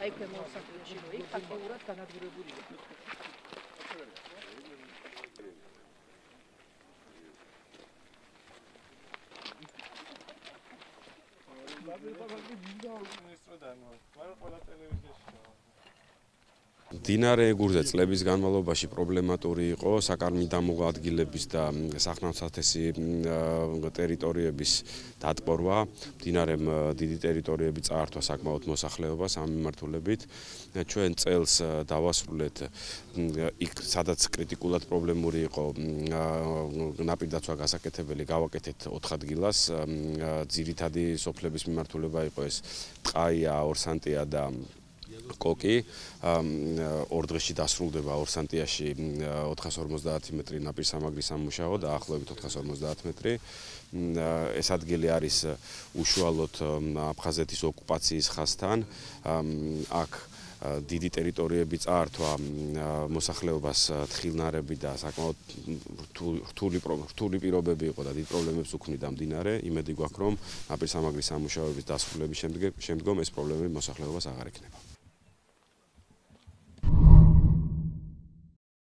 Aici mă să și noi, ca că urat ca n-ar răburile. Dar de fapt, nu dau ministru, dar nu. Mai rog o dată le uite și eu. დინარე ეგურზე წლების განმავლობაში პრობლემატური იყო საკარმიდამო ადგილების და სახნავსათესი ტერიტორიების დატბორვა. დინარემ დიდი ტერიტორიები წაართვა საკმაოდ მოსახლეობას ამ მიმართულებით. ჩვენ წელს დავასრულეთ იქ სადაც კრიტიკულად პრობლემური იყო ნაპირდაცვა გასაკეთებელი გავაკეთეთ 4 ადგილას. ძირითადი სოფლების მიმართულება იყო ეს ტყაია, ორსანტია და კოკი ორ დღეში დასრულდება ორსანტიაში 450 მეტრი ნაპირსამაგრის სამუშაო და ახლობებით 450 მეტრი ეს ადგილი არის უშუალოდ აფხაზეთის ოკუპაციის ხაზთან აქ დიდი ტერიტორიები წაართვა მოსახლეობას თხილნარები და საკმაოდ რთული რთული პირობები იყო და დიდ პრობლემებს უქმნიდა მდინარე. იმედი გვაქვს რომ ნაპირსამაგრის სამუშაოების დასრულების შემდგომ შემდგომ ეს პრობლემები მოსახლეობას აღარ ექნება.